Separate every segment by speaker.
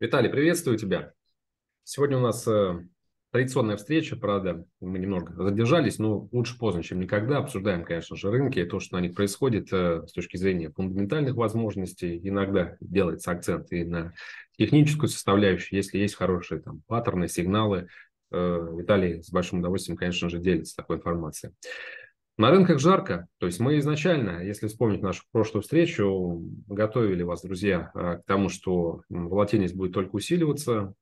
Speaker 1: Виталий, приветствую тебя. Сегодня у нас э, традиционная встреча, правда, мы немного задержались, но лучше поздно, чем никогда. Обсуждаем, конечно же, рынки, то, что на них происходит э, с точки зрения фундаментальных возможностей. Иногда делается акцент и на техническую составляющую, если есть хорошие там паттерны, сигналы. Э, Виталий с большим удовольствием, конечно же, делится такой информацией. На рынках жарко. То есть мы изначально, если вспомнить нашу прошлую встречу, готовили вас, друзья, а, к тому, что волатильность будет только усиливаться.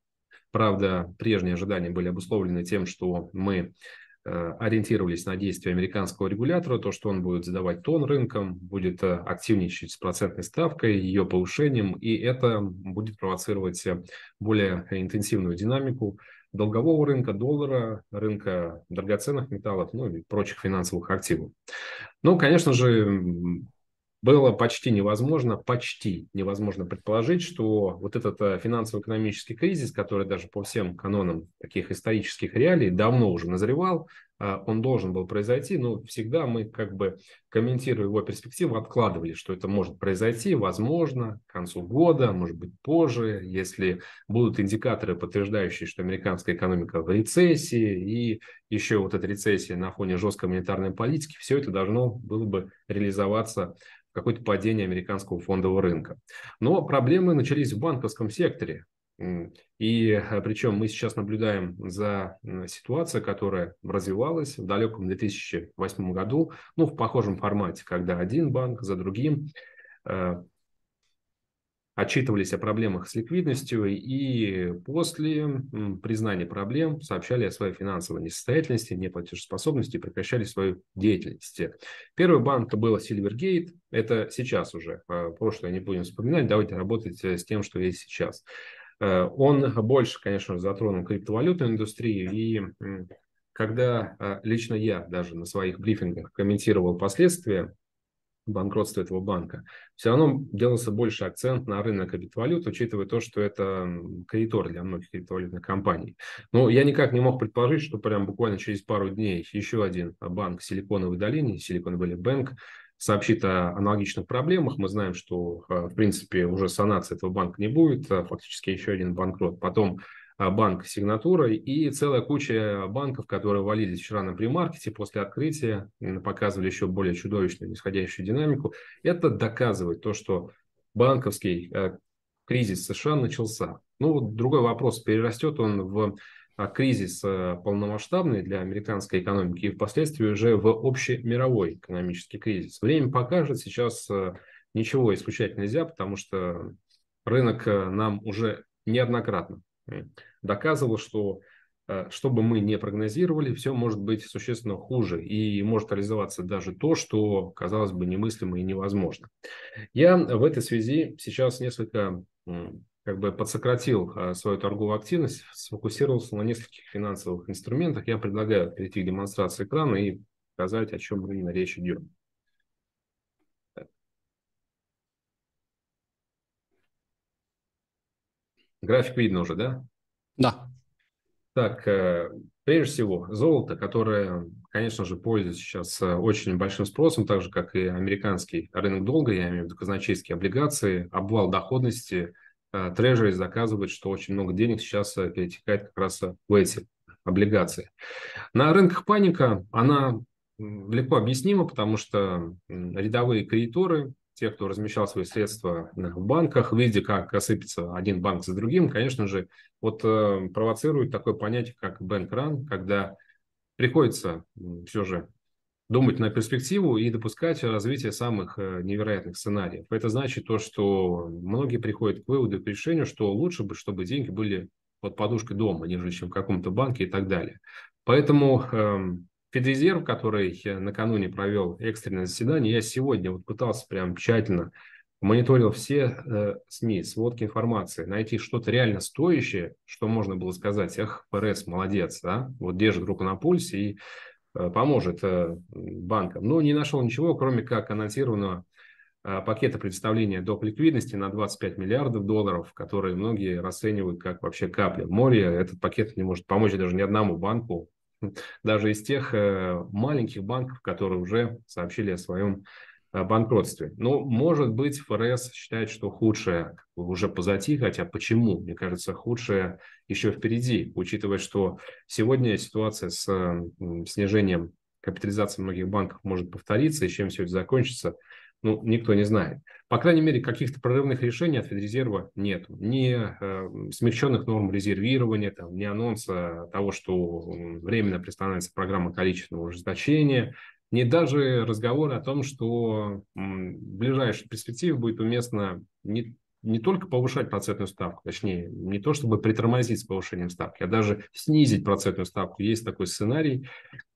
Speaker 1: Правда, прежние ожидания были обусловлены тем, что мы э, ориентировались на действия американского регулятора, то, что он будет задавать тон рынкам, будет э, активничать с процентной ставкой, ее повышением, и это будет провоцировать э, более интенсивную динамику долгового рынка, доллара, рынка драгоценных металлов, ну и прочих финансовых активов. Ну, конечно же, было почти невозможно, почти невозможно предположить, что вот этот э, финансово-экономический кризис, который даже по всем канонам таких исторических реалий давно уже назревал, он должен был произойти, но всегда мы как бы комментируя его перспективу, откладывали, что это может произойти, возможно, к концу года, может быть, позже, если будут индикаторы, подтверждающие, что американская экономика в рецессии, и еще вот эта рецессия на фоне жесткой монетарной политики, все это должно было бы реализоваться какое-то падение американского фондового рынка. Но проблемы начались в банковском секторе. И э, причем мы сейчас наблюдаем за ситуацией, которая развивалась в далеком 2008 году, ну, в похожем формате, когда один банк за другим э, отчитывались о проблемах с ликвидностью и после признания проблем сообщали о своей финансовой несостоятельности, неплатежеспособности и прекращали свою деятельность. Первый банк был Silvergate, это сейчас уже, а прошлое не будем вспоминать, давайте работать э, с тем, что есть сейчас. Э, он больше, конечно, затронул криптовалютную индустрию и когда э, лично я даже на своих брифингах комментировал последствия банкротства этого банка, все равно делался больше акцент на рынок криптовалют, учитывая то, что это кредитор для многих криптовалютных компаний. Но я никак не мог предположить, что прям буквально через пару дней еще один банк Силиконовой долины, Silicon Valley Bank, сообщит о аналогичных проблемах. Мы знаем, что, э, в принципе, уже санации этого банка не будет, а фактически еще один банкрот. Потом а, банк сигнатурой и целая куча банков, которые валились вчера на премаркете после открытия, показывали еще более чудовищную нисходящую динамику. Это доказывает то, что банковский э, кризис США начался. Ну, другой вопрос, перерастет он в кризис э, полномасштабный для американской экономики и впоследствии уже в общемировой экономический кризис. Время покажет, сейчас э, ничего исключать нельзя, потому что рынок нам уже неоднократно доказывал, что э, что бы мы не прогнозировали, все может быть существенно хуже и может реализоваться даже то, что, казалось бы, немыслимо и невозможно. Я в этой связи сейчас несколько как бы подсократил э, свою торговую активность, сфокусировался на нескольких финансовых инструментах. Я предлагаю перейти к демонстрации экрана и показать, о чем именно речь идет. График видно уже, да?
Speaker 2: Да.
Speaker 1: Так, э, прежде всего, золото, которое, конечно же, пользуется сейчас э, очень большим спросом, так же, как и американский рынок долга, я имею в виду казначейские облигации, обвал доходности, трежери заказывает, что очень много денег сейчас э, перетекает как раз в эти облигации. На рынках паника, она легко объяснима, потому что рядовые кредиторы тех, кто размещал свои средства в банках, видя, как осыпется один банк за другим, конечно же, вот э, провоцирует такое понятие, как бэнк-ран, когда приходится все же думать на перспективу и допускать развитие самых э, невероятных сценариев. Это значит то, что многие приходят к выводу, к решению, что лучше бы, чтобы деньги были под подушкой дома, нежели чем в каком-то банке и так далее. Поэтому эм, Федрезерв, который накануне провел экстренное заседание, я сегодня вот пытался прям тщательно мониторил все э, СМИ, сводки информации, найти что-то реально стоящее, что можно было сказать, эх, ФРС молодец, а? вот держит руку на пульсе и э, поможет э, банкам. Но не нашел ничего, кроме как анонсированного э, пакета представления доп. ликвидности на 25 миллиардов долларов, которые многие расценивают как вообще капля в море. Этот пакет не может помочь даже ни одному банку даже из тех э, маленьких банков, которые уже сообщили о своем банкротстве. Но, может быть, ФРС считает, что худшее уже позади, хотя почему? Мне кажется, худшее еще впереди, учитывая, что сегодня ситуация с снижением капитализации многих банков может повториться, и чем все это закончится, ну, никто не знает. По крайней мере, каких-то прорывных решений от Федрезерва нет. Ни э, смягченных норм резервирования, там, ни анонса того, что временно приостанавливается программа количественного ужесточения, ни даже разговора о том, что в ближайшей перспективе будет уместно не не только повышать процентную ставку, точнее, не то чтобы притормозить с повышением ставки, а даже снизить процентную ставку. Есть такой сценарий,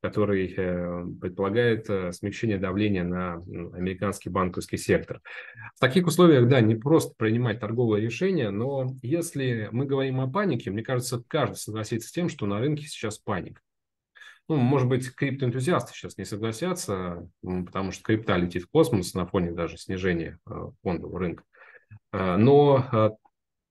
Speaker 1: который э, предполагает э, смягчение давления на американский банковский сектор. В таких условиях, да, не просто принимать торговые решения, но если мы говорим о панике, мне кажется, каждый согласится с тем, что на рынке сейчас паника. Ну, может быть, криптоэнтузиасты сейчас не согласятся, потому что крипта летит в космос на фоне даже снижения э, фондового рынка. А, но а,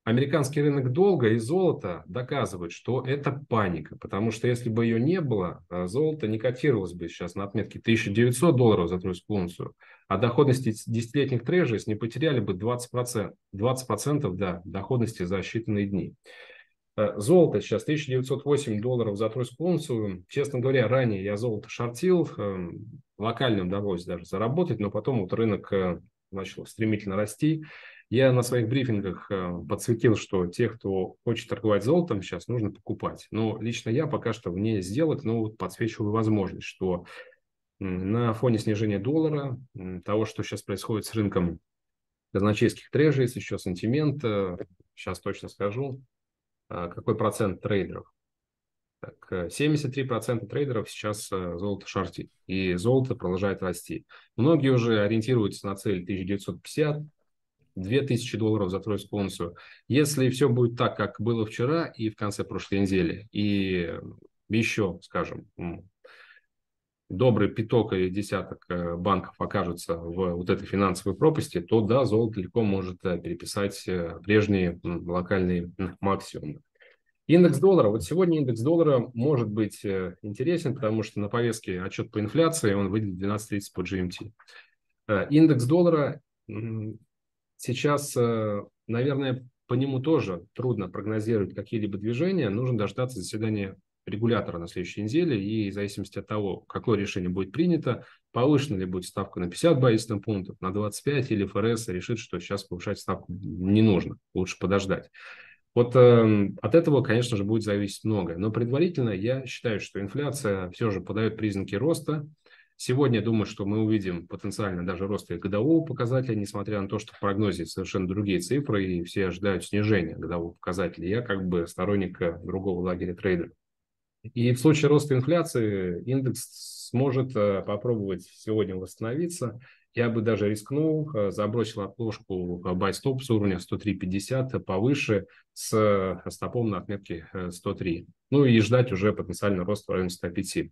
Speaker 1: американский рынок долга и золота доказывают, что это паника, потому что если бы ее не было, золото не котировалось бы сейчас на отметке 1900 долларов за тройскую унцию, а доходности десятилетних трежерис не потеряли бы 20%, 20% да, доходности за считанные дни. Золото сейчас 1908 долларов за тройскую унцию. Честно говоря, ранее я золото шортил, локально удалось даже заработать, но потом вот рынок э, начал стремительно расти. Я на своих брифингах э, подсветил, что тех, кто хочет торговать золотом, сейчас нужно покупать. Но лично я пока что вне сделок, но вот подсвечиваю возможность, что на фоне снижения доллара, того, что сейчас происходит с рынком казначейских трежерис, еще сантимент, сейчас точно скажу, какой процент трейдеров. Так, 73% трейдеров сейчас э, золото шортит, и золото продолжает расти. Многие уже ориентируются на цель 1950, 2000 долларов за тройскую унцию. Если все будет так, как было вчера и в конце прошлой недели, и еще, скажем, добрый пяток или десяток э, банков окажутся в вот этой финансовой пропасти, то да, золото легко может э, переписать э, прежние локальные максимумы. Индекс доллара. Вот сегодня индекс доллара может быть интересен, потому что на повестке отчет по инфляции, он выйдет в 12.30 по GMT. Индекс доллара Сейчас, наверное, по нему тоже трудно прогнозировать какие-либо движения. Нужно дождаться заседания регулятора на следующей неделе, и в зависимости от того, какое решение будет принято, повышена ли будет ставка на 50 базисных пунктов, на 25, или ФРС решит, что сейчас повышать ставку не нужно, лучше подождать. Вот э, от этого, конечно же, будет зависеть многое. Но предварительно я считаю, что инфляция все же подает признаки роста. Сегодня, думаю, что мы увидим потенциально даже рост годового показателя, несмотря на то, что в прогнозе совершенно другие цифры, и все ожидают снижения годового показателя. Я как бы сторонник э, другого лагеря трейдеров. И в случае роста инфляции индекс сможет э, попробовать сегодня восстановиться. Я бы даже рискнул, э, забросил отложку stop с уровня 103.50 повыше с стопом на отметке 103. Ну и ждать уже потенциально рост в районе 105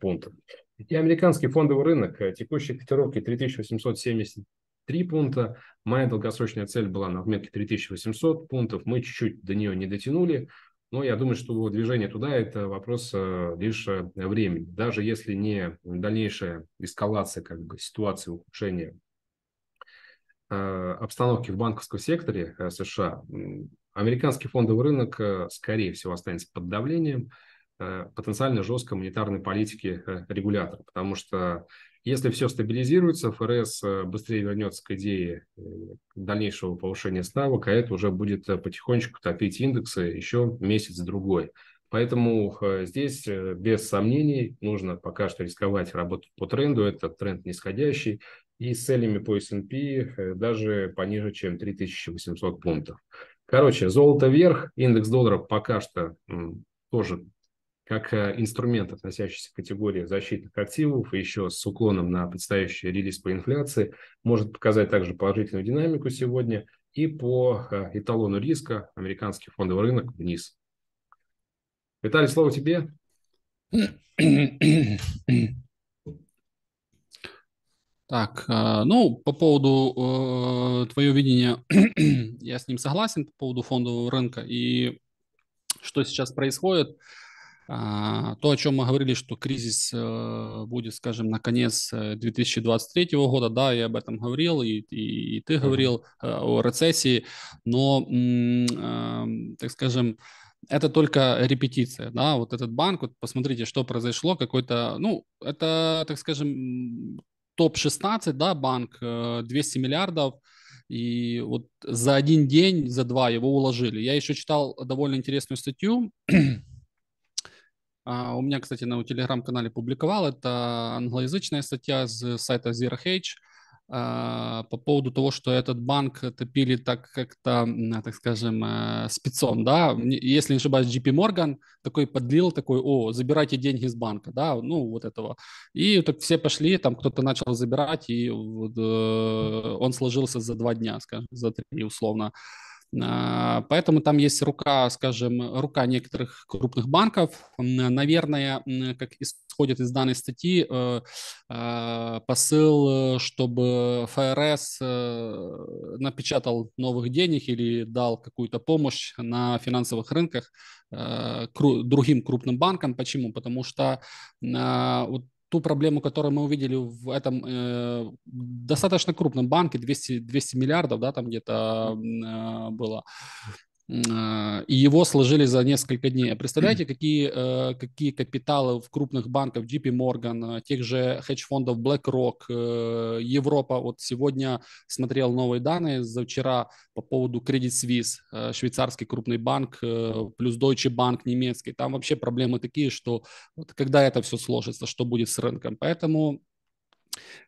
Speaker 1: пунктов. И американский фондовый рынок, э, текущие котировки 3873 пункта, моя долгосрочная цель была на отметке 3800 пунктов, мы чуть-чуть до нее не дотянули, но я думаю, что движение туда – это вопрос э, лишь э, времени. Даже если не дальнейшая эскалация как бы, ситуации ухудшения обстановки в банковском секторе США, американский фондовый рынок, скорее всего, останется под давлением – Э, потенциально жесткой монетарной политики э, регулятора. Потому что если все стабилизируется, ФРС э, быстрее вернется к идее дальнейшего повышения ставок, а это уже будет потихонечку топить индексы еще месяц-другой. Поэтому здесь без сомнений нужно пока что рисковать работать по тренду. Это тренд нисходящий. И с целями по S&P даже пониже, чем 3800 пунктов. Короче, золото вверх, индекс доллара пока что тоже как э, инструмент, относящийся к категории защитных активов, еще с уклоном на предстоящий релиз по инфляции, может показать также положительную динамику сегодня и по э, эталону риска американский фондовый рынок вниз. Виталий, слово тебе.
Speaker 2: Так, э, ну, по поводу э, твоего видения, я с ним согласен по поводу фондового рынка и что сейчас происходит. То, о чем мы говорили, что кризис э, будет, скажем, на конец 2023 э, года, да, я об этом говорил, и, и, и ты говорил э, о рецессии, но, так скажем, это только репетиция, да, вот этот банк, вот посмотрите, что произошло, какой-то, ну, это, так скажем, топ-16, да, банк, 200 миллиардов, и вот за один день, за два его уложили. Я еще читал довольно интересную статью, а, у меня, кстати, на телеграм-канале публиковал. Это англоязычная статья с сайта Zero Hedge а, по поводу того, что этот банк топили так как-то, так скажем, э, спецом, да, если не ошибаюсь, JP Morgan такой подлил, такой, о, забирайте деньги из банка, да, ну, вот этого. И так все пошли, там кто-то начал забирать, и вот, э, он сложился за два дня, скажем, за три условно. А, поэтому там есть рука, скажем, рука некоторых крупных банков. Наверное, как исходит из данной статьи, э, а, посыл, чтобы ФРС э, напечатал новых денег или дал какую-то помощь на финансовых рынках э, другим крупным банкам. Почему? Потому что вот ту проблему, которую мы увидели в этом э, достаточно крупном банке, 200, 200 миллиардов, да, там где-то э, было, и его сложили за несколько дней. А представляете, какие, э, какие капиталы в крупных банках, JP Morgan, э, тех же хедж-фондов BlackRock, э, Европа. Вот сегодня смотрел новые данные за вчера по поводу Credit Suisse, швейцарский крупный банк, плюс Deutsche Bank немецкий. Там вообще проблемы такие, что вот когда это все сложится, что будет с рынком. Поэтому а,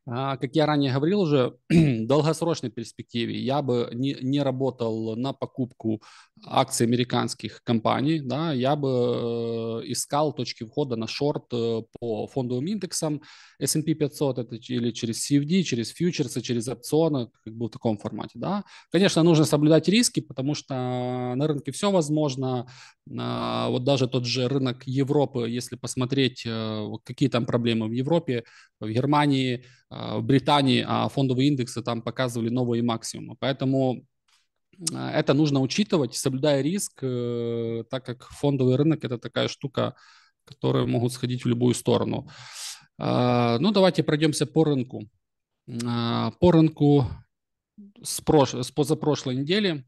Speaker 2: как я ранее говорил уже, в долгосрочной перспективе я бы не, не работал на покупку акций американских компаний, да, я бы э, искал точки входа на шорт э, по фондовым индексам S&P 500 это или через CFD, через фьючерсы, через опционы, как бы в таком формате. Да. Конечно, нужно соблюдать риски, потому что на рынке все возможно. А, вот даже тот же рынок Европы, если посмотреть, э, какие там проблемы в Европе, в Германии, в Британии, а фондовые индексы там показывали новые максимумы. Поэтому а, это нужно учитывать, соблюдая риск, э, так как фондовый рынок это такая штука, которая могут сходить в любую сторону. А, ну, давайте пройдемся по рынку. А, по рынку с, прош... с позапрошлой недели.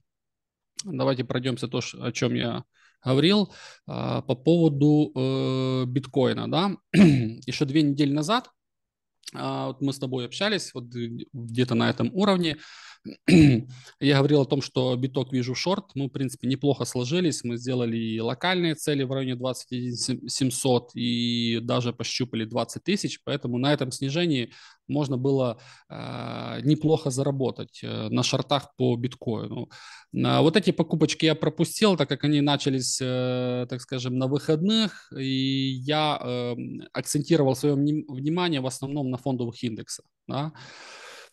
Speaker 2: Давайте пройдемся то, о чем я говорил по поводу э, биткоина. Да? Еще две недели назад вот мы с тобой общались вот где-то на этом уровне. Я говорил о том, что биток вижу шорт. Мы, в принципе, неплохо сложились. Мы сделали и локальные цели в районе 21 700 и даже пощупали 20 тысяч. Поэтому на этом снижении можно было э, неплохо заработать э, на шортах по биткоину. Э, вот эти покупочки я пропустил, так как они начались, э, так скажем, на выходных. И я э, акцентировал свое внимание в основном на фондовых индексах. Да?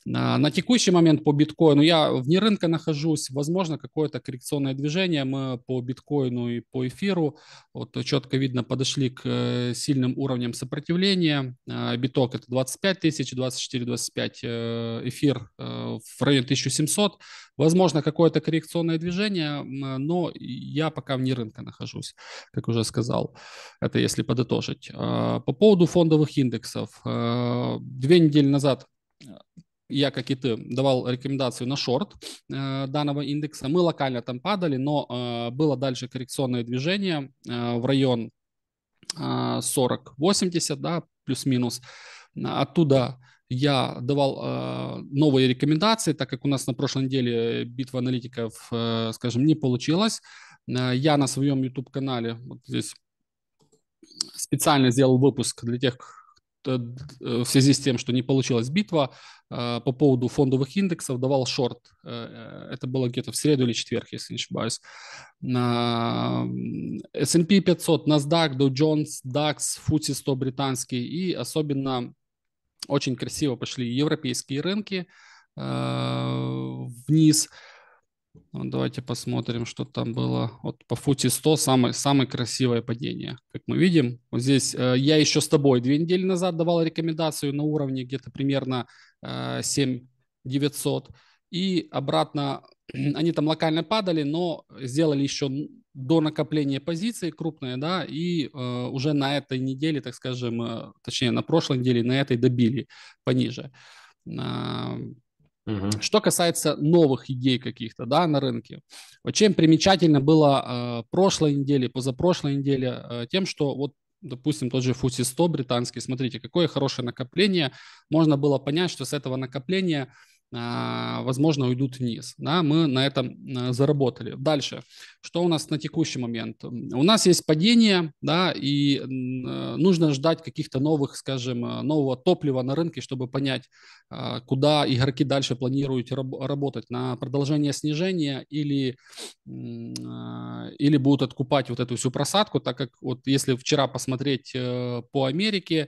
Speaker 2: На текущий момент по биткоину я вне рынка нахожусь, возможно, какое-то коррекционное движение. Мы по биткоину и по эфиру вот четко видно подошли к э, сильным уровням сопротивления. А, биток это 25 тысяч, 24-25, э, эфир э, в районе 1700. Возможно, какое-то коррекционное движение, но я пока вне рынка нахожусь, как уже сказал. Это если подытожить. По поводу фондовых индексов. Две недели назад я, как и ты, давал рекомендацию на шорт э, данного индекса. Мы локально там падали, но э, было дальше коррекционное движение э, в район э, 40-80, да, плюс-минус. Оттуда я давал э, новые рекомендации, так как у нас на прошлой неделе битва аналитиков, э, скажем, не получилась. Э, я на своем YouTube-канале, вот здесь специально сделал выпуск для тех, в связи с тем, что не получилась битва э, по поводу фондовых индексов, давал шорт. Э, это было где-то в среду или четверг, если не ошибаюсь. S&P 500, NASDAQ, Dow Jones, DAX, FTSE 100 британский и особенно очень красиво пошли европейские рынки вниз. Давайте посмотрим, что там было. Вот по фути 100 самое, самое красивое падение, как мы видим. Вот здесь э, я еще с тобой две недели назад давал рекомендацию на уровне где-то примерно э, 7 900. И обратно они там локально падали, но сделали еще до накопления позиций крупные, да, и э, уже на этой неделе, так скажем, э, точнее на прошлой неделе, на этой добили пониже. Угу. Что касается новых идей каких-то, да, на рынке, вот чем примечательно было э, прошлой неделе, позапрошлой неделе, э, тем, что вот допустим, тот же FTSE 100 британский, смотрите, какое хорошее накопление, можно было понять, что с этого накопления возможно, уйдут вниз. Да, мы на этом а, заработали. Дальше. Что у нас на текущий момент? У нас есть падение, да, и нужно ждать каких-то новых, скажем, нового топлива на рынке, чтобы понять, а, куда игроки дальше планируют работать. На продолжение снижения или, или будут откупать вот эту всю просадку, так как вот если вчера посмотреть э, по Америке,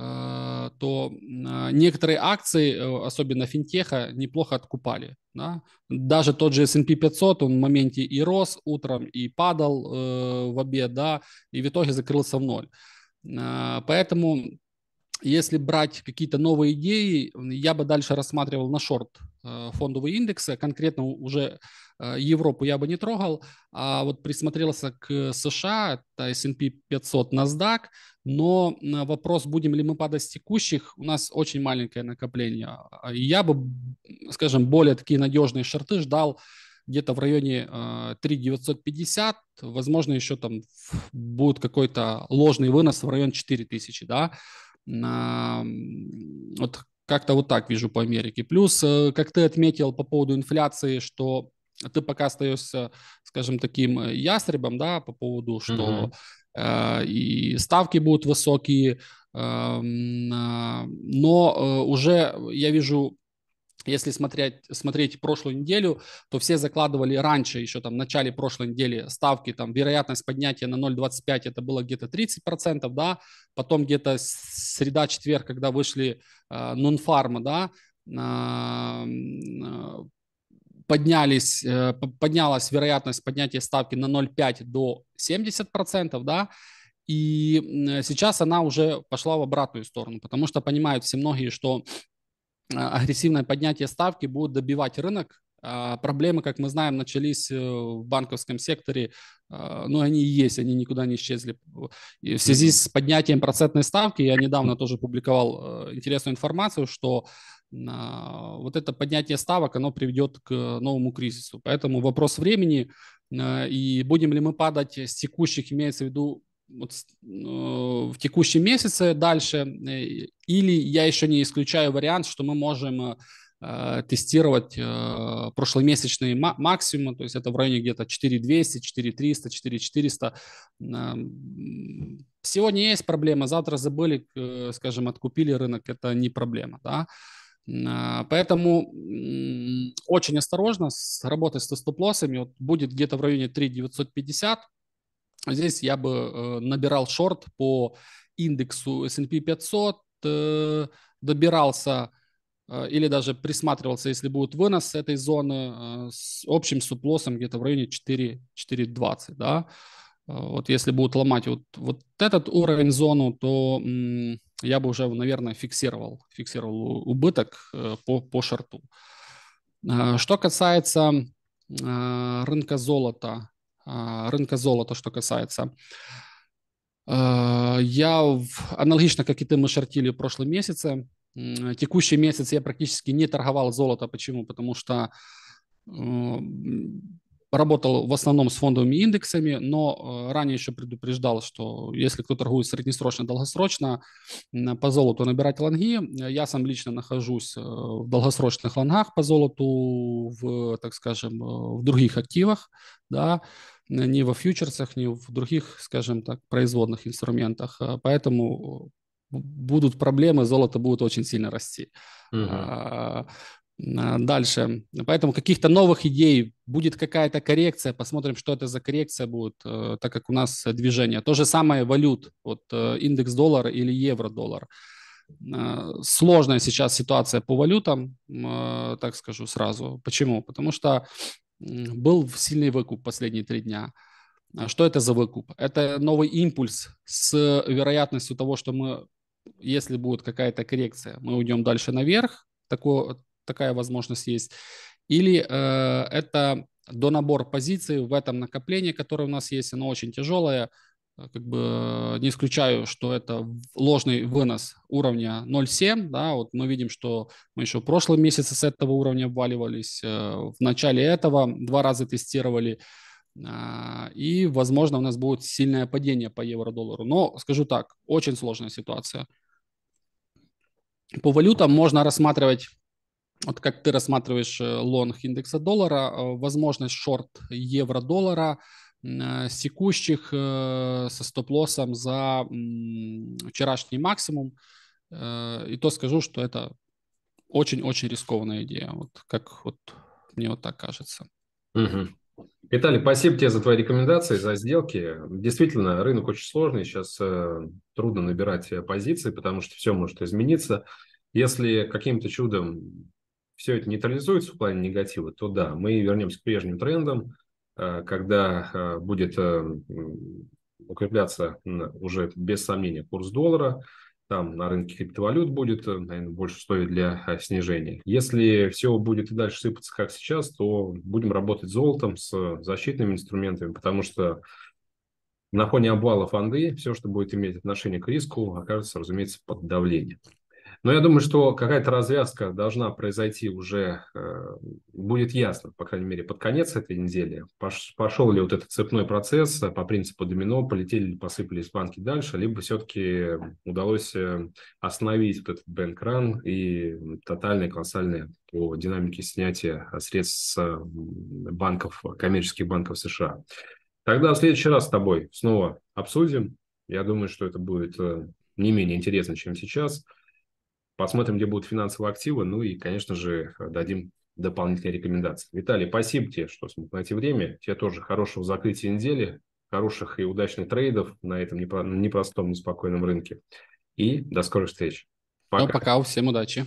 Speaker 2: то а, некоторые акции, э, особенно финтеха, неплохо откупали. Да? Даже тот же S&P 500, он в моменте и рос утром, и падал э, в обед, да, и в итоге закрылся в ноль. Э, поэтому если брать какие-то новые идеи, я бы дальше рассматривал на шорт э, фондовые индексы, конкретно уже э, Европу я бы не трогал, а вот присмотрелся к США, это S&P 500, NASDAQ, но вопрос, будем ли мы падать с текущих, у нас очень маленькое накопление. Я бы, скажем, более такие надежные шорты ждал где-то в районе э, 3950, возможно, еще там будет какой-то ложный вынос в район 4000, да, вот как-то вот так вижу по Америке. Плюс, э, как ты отметил по поводу инфляции, что ты пока остаешься, скажем, таким э, ястребом, да, по поводу, что mm-hmm. Э, и ставки будут высокие, э, но э, уже я вижу если смотреть, смотреть прошлую неделю, то все закладывали раньше, еще там в начале прошлой недели ставки, там вероятность поднятия на 0,25 это было где-то 30%, да, потом где-то среда-четверг, когда вышли э, нонфарма, да, э, поднялись, э, поднялась вероятность поднятия ставки на 0,5 до 70%, да, и сейчас она уже пошла в обратную сторону, потому что понимают все многие, что а, агрессивное поднятие ставки будет добивать рынок. А, проблемы, как мы знаем, начались э, в банковском секторе, но они и есть, они никуда не исчезли. И в связи с поднятием процентной ставки, я недавно тоже публиковал э, интересную информацию, что вот это поднятие ставок, оно приведет к новому кризису. Поэтому вопрос времени, и будем ли мы падать с текущих, имеется в виду вот, в текущем месяце дальше, э, или я еще не исключаю вариант, что мы можем э, тестировать э, прошломесячные максимумы, то есть это в районе где-то 4200, 4300, 4400. Сегодня есть проблема, завтра забыли, скажем, откупили рынок, это не проблема, да. Поэтому очень осторожно с работой с стоп-лоссами. Вот будет где-то в районе 3950, Здесь я бы э, набирал шорт по индексу S&P 500, э, добирался э, или даже присматривался, если будет вынос с этой зоны с общим суплосом где-то в районе 4, 4.20, да. Вот если будут ломать вот, вот этот уровень зону, то я бы уже, наверное, фиксировал, фиксировал убыток по, по шорту. Что касается рынка золота, рынка золота, что касается. Я аналогично, как и ты, мы шортили в прошлом месяце. Текущий месяц я практически не торговал золото. Почему? Потому что работал в основном с фондовыми индексами, но э, ранее еще предупреждал, что если кто торгует среднесрочно, долгосрочно, по золоту набирать лонги. Я сам лично нахожусь э, в долгосрочных лонгах по золоту, в, так скажем, э, в других активах, да, ни во фьючерсах, ни в других, скажем так, производных инструментах. Поэтому будут проблемы, золото будет очень сильно расти. Угу. Дальше. Поэтому каких-то новых идей, будет какая-то коррекция, посмотрим, что это за коррекция будет, э, так как у нас движение. То же самое валют, вот э, индекс доллара или евро-доллар. Э, сложная сейчас ситуация по валютам, так скажу сразу. Почему? Потому что был сильный выкуп последние три дня. Что это за выкуп? Это новый импульс с вероятностью того, что мы, если будет какая-то коррекция, мы уйдем дальше наверх, такое, такая возможность есть. Или э, это до набора позиций в этом накоплении, которое у нас есть, оно очень тяжелое. Э, как бы не исключаю, что это ложный вынос уровня 0,7, да, вот мы видим, что мы еще в прошлом месяце с этого уровня обваливались, в начале этого два раза тестировали, и, возможно, у нас будет сильное падение по евро-доллару. Но, скажу так, очень сложная ситуация. По валютам можно рассматривать, вот как ты рассматриваешь э, лонг индекса доллара, э, возможность шорт евро-доллара э, с текущих со стоп-лоссом за вчерашний максимум. И то скажу, что это очень-очень рискованная идея, вот как вот мне вот так кажется.
Speaker 1: Угу. Виталий, спасибо тебе за твои рекомендации, за сделки. Действительно, рынок очень сложный, сейчас трудно набирать позиции, потому что все может измениться. Если каким-то чудом все это нейтрализуется в плане негатива, то да, мы вернемся к прежним трендам, э, когда э, будет э, укрепляться уже без сомнения курс доллара, там на рынке криптовалют будет, э, наверное, больше стоит для снижения. Если все будет и дальше сыпаться, как сейчас, то будем работать с золотом, с защитными инструментами, потому что на фоне обвала фонды все, что будет иметь отношение к риску, окажется, разумеется, под давлением. Но я думаю, что какая-то развязка должна произойти уже, э, будет ясно, по крайней мере, под конец этой недели. Пош, пошел ли вот этот цепной процесс по принципу домино, полетели ли, посыпались банки дальше, либо все-таки удалось э, остановить вот этот бэнк-ран и тотальное, колоссальное по динамике снятия средств с банков, коммерческих банков США. Тогда в следующий раз с тобой снова обсудим. Я думаю, что это будет э, не менее интересно, чем сейчас – Посмотрим, где будут финансовые активы. Ну и, конечно же, дадим дополнительные рекомендации. Виталий, спасибо тебе, что смог найти время. Тебе тоже хорошего закрытия недели, хороших и удачных трейдов на этом непростом, неспокойном рынке. И до скорых встреч.
Speaker 2: Пока. Ну, пока, всем удачи.